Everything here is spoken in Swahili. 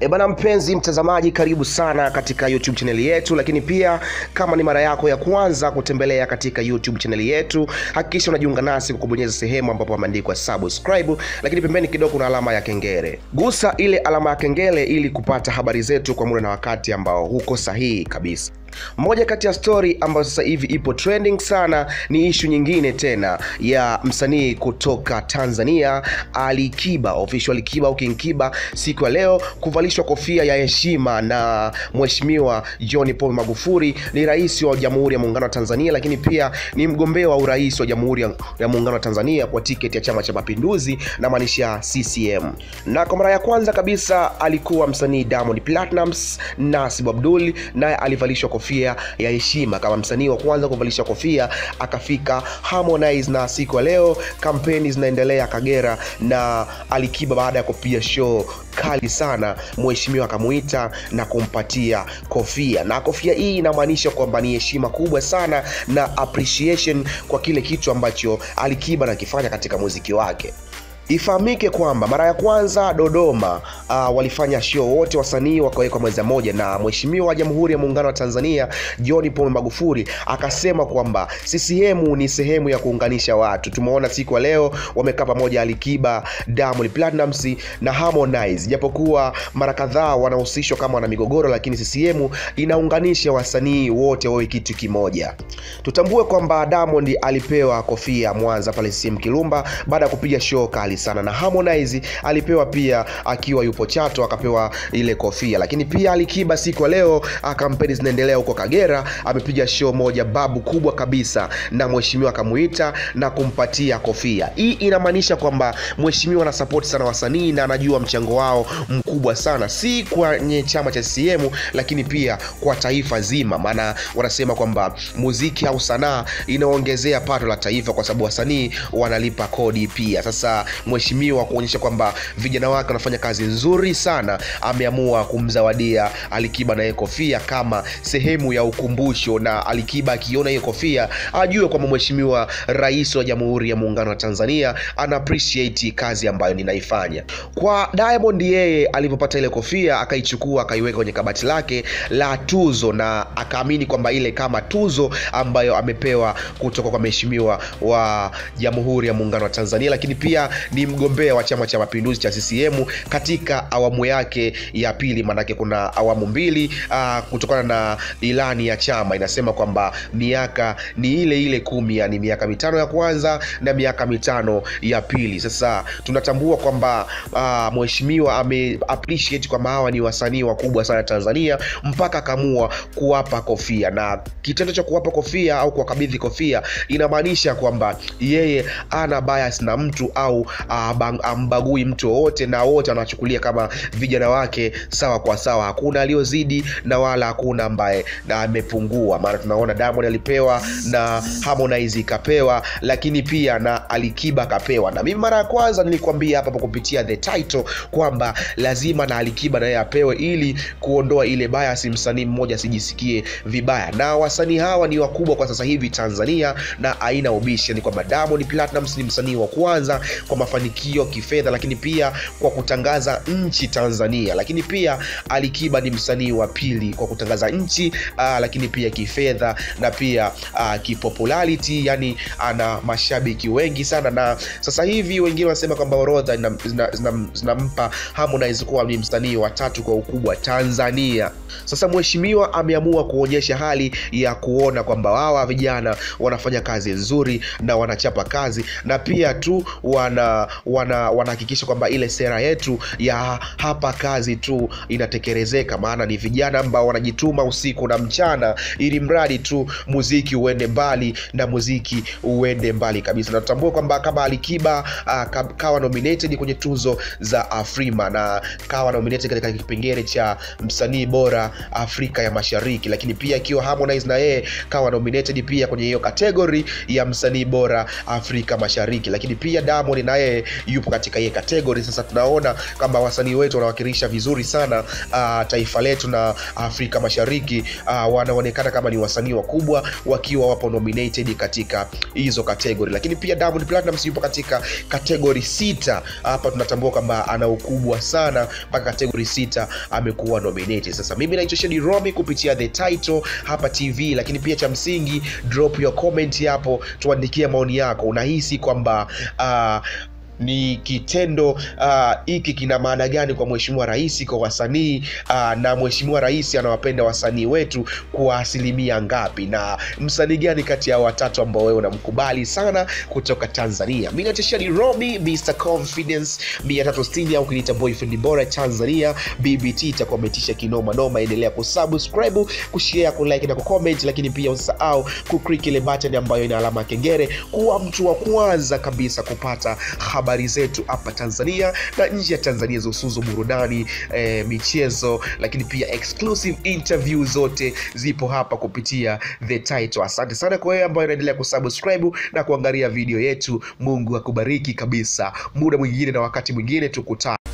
E mpenzi mtazamaji, karibu sana katika YouTube chaneli yetu, lakini pia kama ni mara yako ya kwanza kutembelea katika YouTube chaneli yetu, hakikisha unajiunga nasi kwa kubonyeza sehemu ambapo pameandikwa subscribe, lakini pembeni kidogo kuna alama ya kengele. Gusa ile alama ya kengele ili kupata habari zetu kwa muda na wakati ambao huko sahihi kabisa. Moja kati ya stori ambayo sasa hivi ipo trending sana ni ishu nyingine tena ya msanii kutoka Tanzania Ali Kiba, official Kiba au King Kiba, siku ya leo kuvalishwa kofia ya heshima na Mheshimiwa John Pombe Magufuli, ni rais wa Jamhuri ya Muungano wa Tanzania, lakini pia ni mgombea wa urais wa Jamhuri ya- Muungano wa Tanzania kwa tiketi ya Chama cha Mapinduzi na maanisha CCM. Na kwa mara ya kwanza kabisa alikuwa msanii Diamond Platnumz Nasib Abdul naye alivalishwa kofia ya heshima. Kama msanii wa kwanza kuvalisha kofia, akafika Harmonize, na siku ya leo kampeni zinaendelea Kagera, na Alikiba baada ya kupiga show kali sana, mheshimiwa akamuita na kumpatia kofia, na kofia hii inamaanisha kwamba ni heshima kubwa sana na appreciation kwa kile kitu ambacho Alikiba anakifanya katika muziki wake. Ifahamike kwamba mara ya kwanza Dodoma uh, walifanya show wote wasanii wakawekwa meza moja, na mheshimiwa wa Jamhuri ya Muungano wa Tanzania John Pombe Magufuli akasema kwamba CCM ni sehemu ya kuunganisha watu. Tumeona siku ya leo wamekaa pamoja Alikiba, Diamond Platnumz na Harmonize, japokuwa mara kadhaa wanahusishwa kama wana migogoro, lakini CCM inaunganisha wasanii wote wawe kitu kimoja. Tutambue kwamba Diamond alipewa kofia Mwanza pale CCM Kirumba baada ya kupiga show kali sana. Na Harmonize alipewa pia akiwa yupo Chato akapewa ile kofia, lakini pia Alikiba siku ya leo ah, kampeni zinaendelea huko Kagera, amepiga show moja babu kubwa kabisa na mheshimiwa akamuita na kumpatia kofia. Hii inamaanisha kwamba mheshimiwa ana support sana wasanii na anajua mchango wao mkubwa sana, si kwenye chama cha CCM lakini pia kwa taifa zima, maana wanasema kwamba muziki au sanaa inaongezea pato la taifa kwa sababu wasanii wanalipa kodi pia. Sasa mheshimiwa kuonyesha kwamba vijana wake wanafanya kazi nzuri sana, ameamua kumzawadia Alikiba na kofia kama sehemu ya ukumbusho, na Alikiba akiona hiyo kofia ajue kwamba mheshimiwa rais wa Jamhuri ya Muungano wa Tanzania ana appreciate kazi ambayo ninaifanya. Kwa Diamond, yeye alivyopata ile kofia akaichukua akaiweka kwenye kabati lake la tuzo, na akaamini kwamba ile kama tuzo ambayo amepewa kutoka kwa mheshimiwa wa Jamhuri ya Muungano wa Tanzania, lakini pia ni mgombea wa Chama cha Mapinduzi cha CCM katika awamu yake ya pili, maanake kuna awamu mbili uh, kutokana na ilani ya chama. Inasema kwamba miaka ni ile ile kumi, yani miaka mitano ya kwanza na miaka mitano ya pili. Sasa tunatambua kwamba uh, mheshimiwa ame appreciate kwamba hawa ni wasanii wakubwa sana Tanzania mpaka akamua kuwapa kofia, na kitendo cha kuwapa kofia au kuwakabidhi kofia inamaanisha kwamba yeye ana bias na mtu au ambagui mtu wowote, na wote anawachukulia kama vijana wake sawa kwa sawa, hakuna aliyozidi na wala hakuna ambaye amepungua. Maana tunaona Diamond alipewa na Harmonize ikapewa, lakini pia na Alikiba kapewa. Na mimi mara ya kwanza nilikwambia hapa kupitia the title kwamba lazima na Alikiba naye apewe ili kuondoa ile bias, msanii mmoja asijisikie vibaya, na wasanii hawa ni wakubwa kwa sasa hivi Tanzania na aina ubishi, ni kwamba Diamond Platnumz ni msanii wa kwanza kwa mafanikio kifedha, lakini pia kwa kutangaza nchi Tanzania, lakini pia Alikiba ni msanii wa pili kwa kutangaza nchi aa, lakini pia kifedha na pia aa, kipopularity, yani ana mashabiki wengi sana, na sasa hivi wengine wanasema kwamba orodha ina- zina- zina- zinampa Harmonize kuwa ni msanii wa tatu kwa ukubwa Tanzania. Sasa mheshimiwa ameamua kuonyesha hali ya kuona kwamba hawa vijana wanafanya kazi nzuri na wanachapa kazi na pia tu wana wana wanahakikisha kwamba ile sera yetu ya hapa kazi tu inatekelezeka, maana ni vijana ambao wanajituma usiku na mchana, ili mradi tu muziki uende mbali na muziki uende mbali kabisa. Na tutambue kwamba kama Alikiba uh, kawa nominated kwenye tuzo za Afrima na kawa nominated katika kipengele cha msanii bora Afrika ya Mashariki, lakini pia ikiwa Harmonize na yeye kawa nominated pia kwenye hiyo kategori ya msanii bora Afrika Mashariki, lakini pia Diamond naye yeye yupo katika hiye category. Sasa tunaona kwamba wasanii wetu wanawakilisha vizuri sana uh, taifa letu na Afrika Mashariki uh, wanaonekana kama ni wasanii wakubwa wakiwa wapo nominated katika hizo category, lakini pia Diamond Platinum yupo katika category sita. Hapa tunatambua kwamba ana ukubwa sana mpaka category sita amekuwa nominated. Sasa mimi naitwa Shedi Romi kupitia the title hapa TV, lakini pia cha msingi drop your comment hapo, tuandikie maoni yako. Unahisi kwamba uh, ni kitendo hiki uh, kina maana gani kwa mheshimiwa rais, kwa wasanii uh, na mheshimiwa rais anawapenda wasanii wetu kwa asilimia ngapi, na msanii gani kati ya watatu ambao wewe unamkubali sana kutoka Tanzania? Mimi naitwa ni Romi Mr Confidence 360 au kiniita boyfriend bora Tanzania. BBT itakuwa umetisha kinoma noma. Endelea kusubscribe, kushare, kulike na kucomment, lakini pia usisahau kuclick ile button ambayo ina alama kengere kuwa mtu wa kwanza kabisa kupata habari zetu hapa Tanzania na nje ya Tanzania zusuzu burudani, e, michezo, lakini pia exclusive interview zote zipo hapa kupitia The Title. Asante sana kwa wewe ambaye unaendelea kusubscribe na kuangalia video yetu. Mungu akubariki kabisa. Muda mwingine na wakati mwingine tukutane.